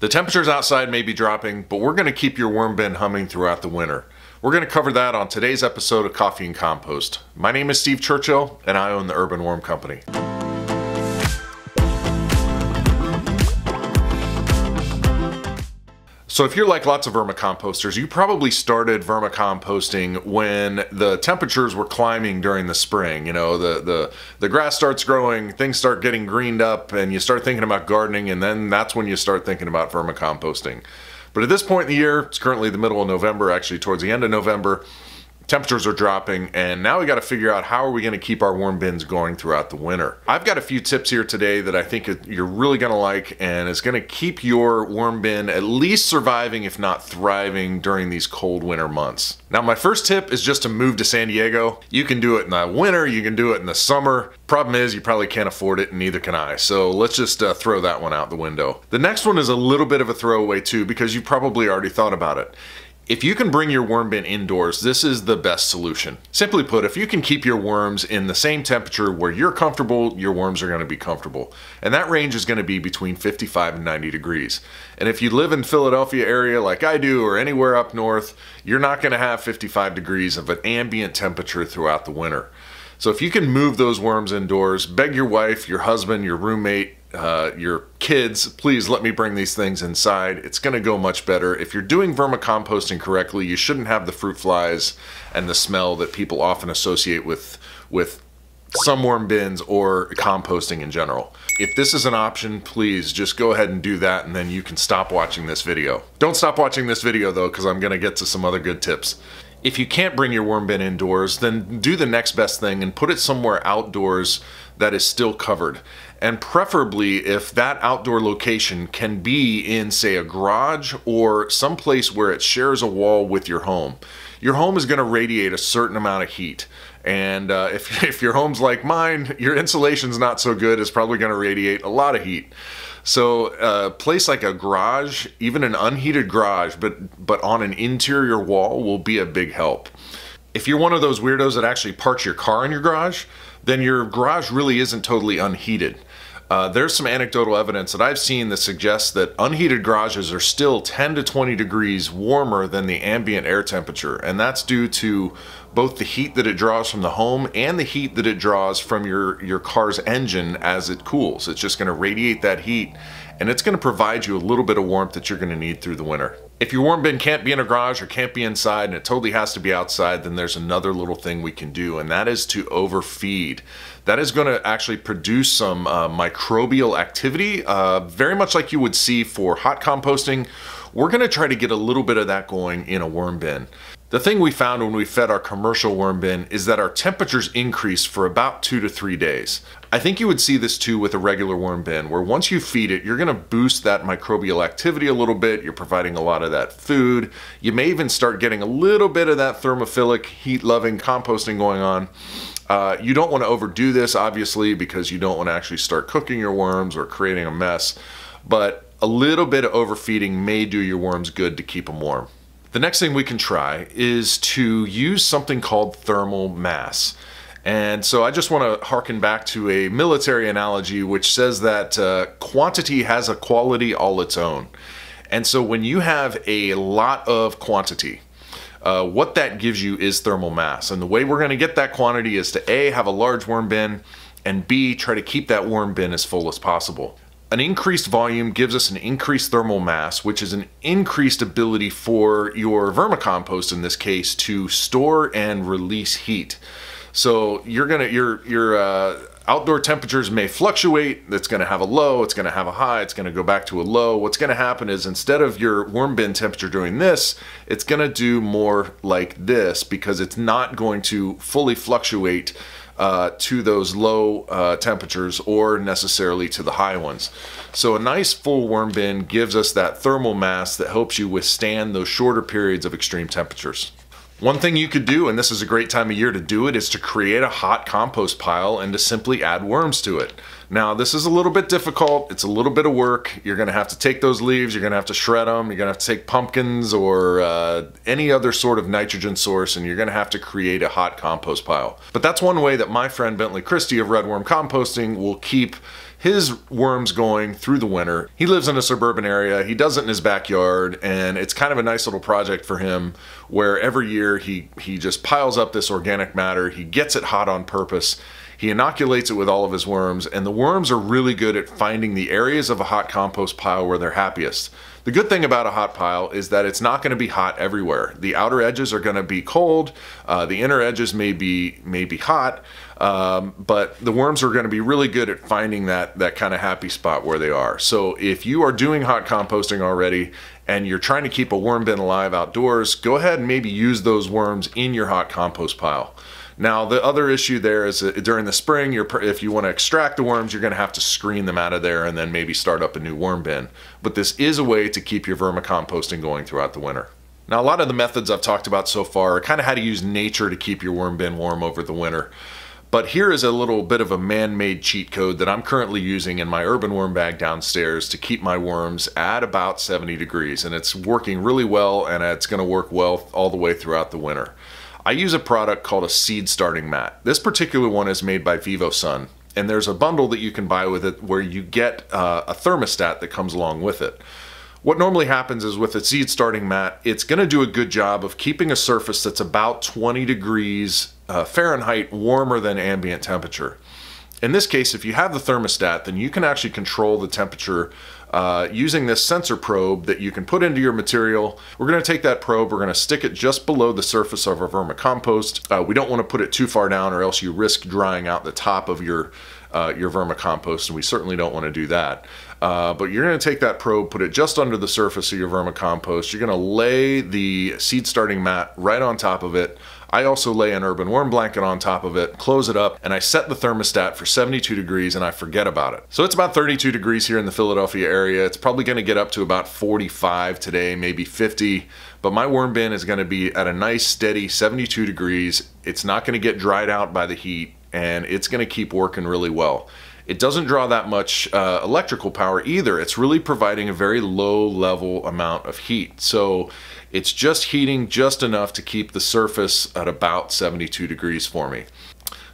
The temperatures outside may be dropping, but we're going to keep your worm bin humming throughout the winter. We're going to cover that on today's episode of Coffee and Compost. My name is Steve Churchill, and I own the Urban Worm Company. So if you're like lots of vermicomposters, you probably started vermicomposting when the temperatures were climbing during the spring. You know, the, the, the grass starts growing, things start getting greened up, and you start thinking about gardening, and then that's when you start thinking about vermicomposting. But at this point in the year, it's currently the middle of November, actually towards the end of November, temperatures are dropping and now we got to figure out how are we going to keep our worm bins going throughout the winter. I've got a few tips here today that i think you're really going to like and it's going to keep your worm bin at least surviving if not thriving during these cold winter months. Now my first tip is just to move to san diego. You can do it in the winter you can do it in the summer. Problem is you probably can't afford it and neither can i. So let's just uh, throw that one out the window. The next one is a little bit of a throwaway too because you probably already thought about it if you can bring your worm bin indoors, this is the best solution. Simply put, if you can keep your worms in the same temperature where you're comfortable, your worms are going to be comfortable. And that range is going to be between 55 and 90 degrees. And if you live in Philadelphia area like I do or anywhere up north, you're not going to have 55 degrees of an ambient temperature throughout the winter. So if you can move those worms indoors, beg your wife, your husband, your roommate, uh, your kids, please let me bring these things inside. It's going to go much better. If you're doing vermicomposting correctly, you shouldn't have the fruit flies and the smell that people often associate with with some worm bins or composting in general. If this is an option, please just go ahead and do that and then you can stop watching this video. Don't stop watching this video though because I'm going to get to some other good tips. If you can't bring your worm bin indoors, then do the next best thing and put it somewhere outdoors that is still covered. And preferably if that outdoor location can be in, say, a garage or someplace where it shares a wall with your home. Your home is going to radiate a certain amount of heat. And uh, if, if your home's like mine, your insulation's not so good, it's probably going to radiate a lot of heat. So a uh, place like a garage, even an unheated garage, but but on an interior wall will be a big help. If you're one of those weirdos that actually parks your car in your garage, then your garage really isn't totally unheated. Uh, there's some anecdotal evidence that I've seen that suggests that unheated garages are still 10 to 20 degrees warmer than the ambient air temperature, and that's due to both the heat that it draws from the home and the heat that it draws from your, your car's engine as it cools. It's just going to radiate that heat and it's going to provide you a little bit of warmth that you're going to need through the winter. If your worm bin can't be in a garage or can't be inside and it totally has to be outside, then there's another little thing we can do, and that is to overfeed. That is going to actually produce some uh, microbial activity, uh, very much like you would see for hot composting. We're going to try to get a little bit of that going in a worm bin. The thing we found when we fed our commercial worm bin is that our temperatures increase for about two to three days. I think you would see this too with a regular worm bin, where once you feed it, you're gonna boost that microbial activity a little bit, you're providing a lot of that food, you may even start getting a little bit of that thermophilic, heat-loving composting going on. Uh, you don't wanna overdo this, obviously, because you don't wanna actually start cooking your worms or creating a mess, but a little bit of overfeeding may do your worms good to keep them warm. The next thing we can try is to use something called thermal mass. And so I just want to harken back to a military analogy which says that uh, quantity has a quality all its own. And so when you have a lot of quantity, uh, what that gives you is thermal mass. And the way we're going to get that quantity is to A, have a large worm bin, and B, try to keep that worm bin as full as possible. An increased volume gives us an increased thermal mass, which is an increased ability for your vermicompost in this case to store and release heat. So you're gonna your your uh, outdoor temperatures may fluctuate. It's gonna have a low. It's gonna have a high. It's gonna go back to a low. What's gonna happen is instead of your worm bin temperature doing this, it's gonna do more like this because it's not going to fully fluctuate uh, to those low uh, temperatures or necessarily to the high ones. So a nice full worm bin gives us that thermal mass that helps you withstand those shorter periods of extreme temperatures. One thing you could do, and this is a great time of year to do it, is to create a hot compost pile and to simply add worms to it. Now, this is a little bit difficult. It's a little bit of work. You're gonna have to take those leaves, you're gonna have to shred them, you're gonna have to take pumpkins or uh, any other sort of nitrogen source, and you're gonna have to create a hot compost pile. But that's one way that my friend Bentley Christie of Red Worm Composting will keep his worms going through the winter. He lives in a suburban area. He does it in his backyard, and it's kind of a nice little project for him where every year he, he just piles up this organic matter. He gets it hot on purpose. He inoculates it with all of his worms, and the worms are really good at finding the areas of a hot compost pile where they're happiest. The good thing about a hot pile is that it's not going to be hot everywhere. The outer edges are going to be cold, uh, the inner edges may be may be hot, um, but the worms are going to be really good at finding that that kind of happy spot where they are. So if you are doing hot composting already and you're trying to keep a worm bin alive outdoors, go ahead and maybe use those worms in your hot compost pile. Now, the other issue there is that during the spring, if you want to extract the worms, you're going to have to screen them out of there and then maybe start up a new worm bin. But this is a way to keep your vermicomposting going throughout the winter. Now, a lot of the methods I've talked about so far are kind of how to use nature to keep your worm bin warm over the winter. But here is a little bit of a man-made cheat code that I'm currently using in my urban worm bag downstairs to keep my worms at about 70 degrees. And it's working really well and it's going to work well all the way throughout the winter. I use a product called a seed starting mat. This particular one is made by VivoSun, and there's a bundle that you can buy with it where you get uh, a thermostat that comes along with it. What normally happens is with a seed starting mat, it's going to do a good job of keeping a surface that's about 20 degrees uh, Fahrenheit warmer than ambient temperature. In this case, if you have the thermostat, then you can actually control the temperature uh, using this sensor probe that you can put into your material. We're going to take that probe, we're going to stick it just below the surface of our vermicompost. Uh, we don't want to put it too far down or else you risk drying out the top of your uh, your vermicompost, and we certainly don't want to do that. Uh, but you're going to take that probe, put it just under the surface of your vermicompost. You're going to lay the seed starting mat right on top of it. I also lay an urban worm blanket on top of it, close it up, and I set the thermostat for 72 degrees and I forget about it. So it's about 32 degrees here in the Philadelphia area. It's probably gonna get up to about 45 today, maybe 50, but my worm bin is gonna be at a nice steady 72 degrees. It's not gonna get dried out by the heat and it's gonna keep working really well. It doesn't draw that much uh, electrical power either. It's really providing a very low level amount of heat. So it's just heating just enough to keep the surface at about 72 degrees for me.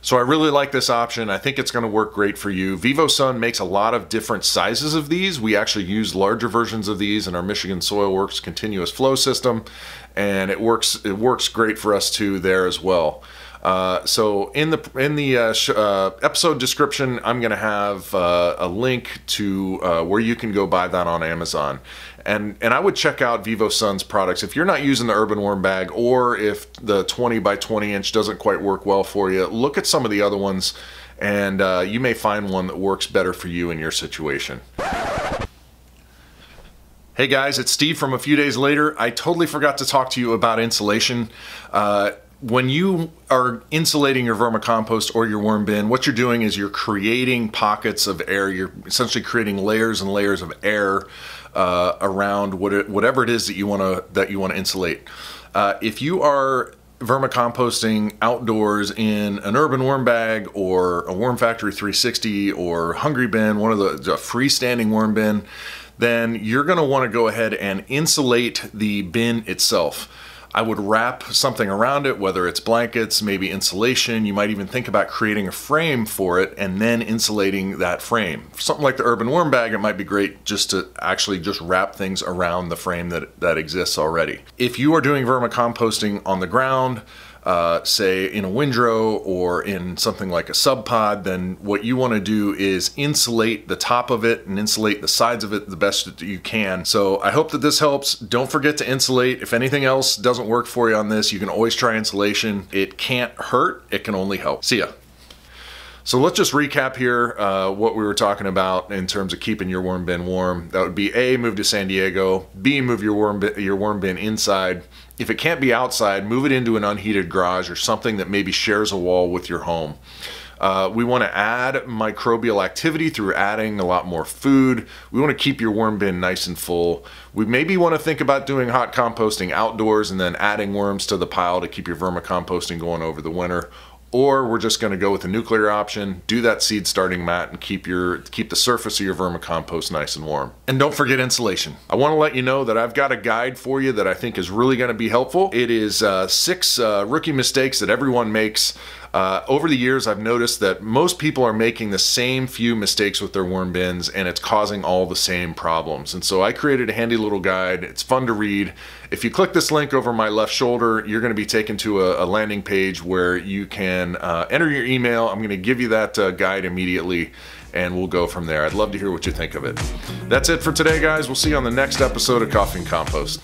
So I really like this option. I think it's going to work great for you. VivoSun makes a lot of different sizes of these. We actually use larger versions of these in our Michigan Soil Works continuous flow system, and it works it works great for us too there as well. Uh, so in the in the uh, uh, episode description, I'm going to have uh, a link to uh, where you can go buy that on Amazon, and and I would check out VivoSun's products if you're not using the Urban Worm bag or if the 20 by 20 inch doesn't quite work well for you. Look at some of the other ones, and you may find one that works better for you in your situation. Hey guys, it's Steve from a few days later. I totally forgot to talk to you about insulation. When you are insulating your vermicompost or your worm bin, what you're doing is you're creating pockets of air. You're essentially creating layers and layers of air uh, around what it, whatever it is that you want to that you want to insulate. Uh, if you are vermicomposting outdoors in an urban worm bag or a worm factory 360 or hungry bin one of the, the freestanding worm bin then you're going to want to go ahead and insulate the bin itself I would wrap something around it, whether it's blankets, maybe insulation. You might even think about creating a frame for it and then insulating that frame. For something like the Urban Worm Bag, it might be great just to actually just wrap things around the frame that, that exists already. If you are doing vermicomposting on the ground, uh, say in a windrow or in something like a Subpod, then what you want to do is insulate the top of it and insulate the sides of it the best that you can. So I hope that this helps. Don't forget to insulate. If anything else doesn't work for you on this, you can always try insulation. It can't hurt, it can only help. See ya. So let's just recap here uh, what we were talking about in terms of keeping your worm bin warm. That would be A, move to San Diego. B, move your worm bin, your worm bin inside. If it can't be outside, move it into an unheated garage or something that maybe shares a wall with your home. Uh, we want to add microbial activity through adding a lot more food. We want to keep your worm bin nice and full. We maybe want to think about doing hot composting outdoors and then adding worms to the pile to keep your vermicomposting going over the winter or we're just going to go with the nuclear option, do that seed starting mat and keep your keep the surface of your vermicompost nice and warm. And don't forget insulation. I want to let you know that I've got a guide for you that I think is really going to be helpful. It is uh, six uh, rookie mistakes that everyone makes Uh, over the years, I've noticed that most people are making the same few mistakes with their worm bins, and it's causing all the same problems. And so I created a handy little guide. It's fun to read. If you click this link over my left shoulder, you're going to be taken to a, a landing page where you can uh, enter your email. I'm going to give you that uh, guide immediately and we'll go from there. I'd love to hear what you think of it. That's it for today, guys. We'll see you on the next episode of Coffee and Compost.